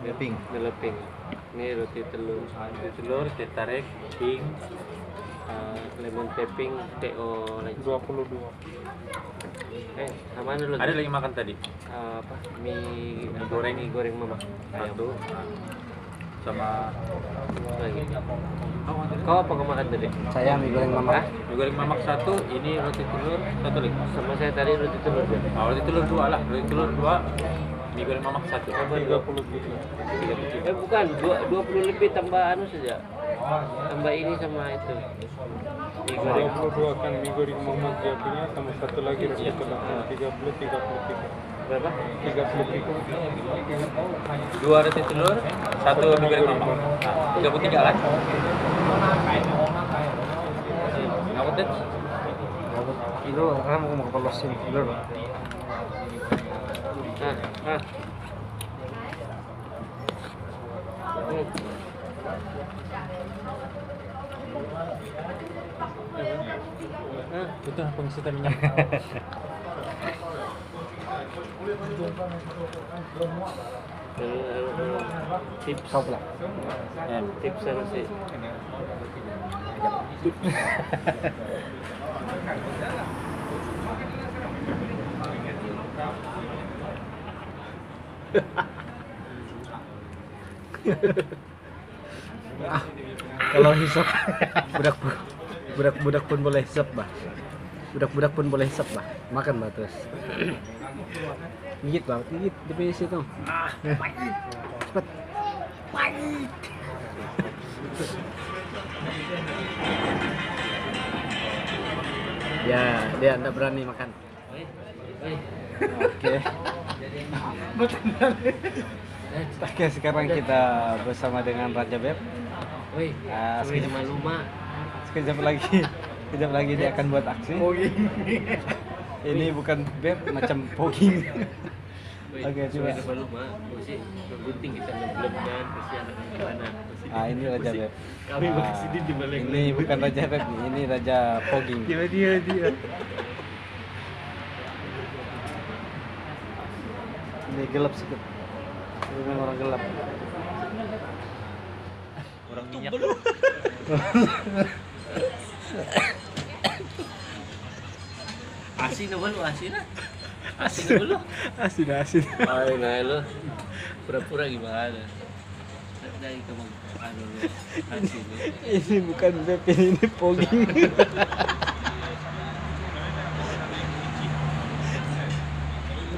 pink. Neleping. Ini roti telur. Roti telur, teh tarik, pink, eh, lemon peping, TO lagi. 22 Eh, sama dulu. Ada lagi makan tadi? Eh, apa? Mie, Mie goreng. mie goreng mama. Satu. Sama lagi. Kau apa kau makan tadi? Saya mie goreng mama. Hah? mie goreng mamak satu, ini roti telur satu lagi. Sama saya tadi roti telur. Ah, roti telur dua lah, roti telur dua, mie goreng mamak satu. Tambah dua 33 Eh bukan, dua, 20 lebih tambah anu saja. Tambah ini sama itu. Mie goreng. 22 kan mie goreng mama dia punya sama satu lagi roti Iya. telur 30 33 Berapa? 33 Dua roti telur, satu mie goreng mamak. Tiga puluh tiga kan? Ngapot deh? Itu kamu mau kepolosin dulu. Ah. Hmm. Itu pengisian minyak. tips Kau pula. Em. tips sih. Kalau hisap budak budak budak pun boleh hisap bah. Budak budak pun boleh hisap bah. Makan bah terus. Gigit bah, gigit di punya situ. Ah, pahit. Cepat. Pahit. Ya, dia tidak berani makan. Oi, oi. Oke. Sekarang kita bersama dengan Raja Beb. Kami sekejap. lumba-lumba. Sekejap lagi, sekejap lagi dia akan buat aksi. Ini bukan beb, macam pogging. Oi, Oke, coba. lumba-lumba. Mesti bergunting kita ngeblem kan, mesti anak mana. Ah, ini Raja Beb. Kami di balik. Ini bukan Raja Beb, nih, ini Raja Pogging. Dia dia dia. Ini gelap sedikit. Ini orang gelap. Orang minyak. Asin apa lu asin? ah? Asin apa lu? Asin asin. Ay, nah lu. Pura-pura gimana? Dari kamu. Asin. Ini bukan beb, ini, ini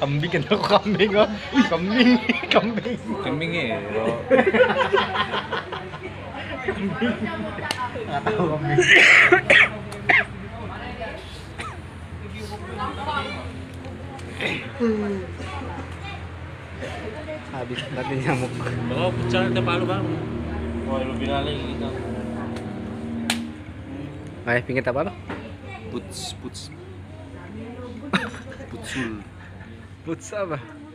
Kambing kan aku kambing oh. Wih, kambing, kambing. Kambing eh. Nggak tahu kambing. Habis nanti nyamuk. Oh, pecah kita palu bang. Wah, lu bilang lagi gitu. Ayo, pingin apa lo? Puts, puts. Putsul. Puts apa?